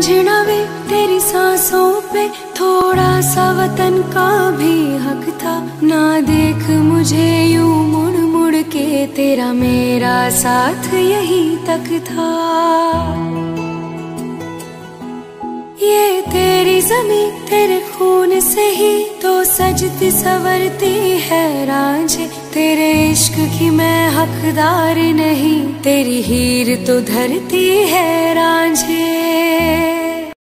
रांझना वे, तेरी सांसों पे थोड़ा सा वतन का भी हक था। ना देख मुझे यूँ मुड़ मुड़ के, तेरा मेरा साथ यही तक था। ये तेरी जमी तेरे खून से ही तो सजती सवरती है रांझे तेरे इश्क की मैं हकदार नहीं, तेरी हीर तो धरती है रांझे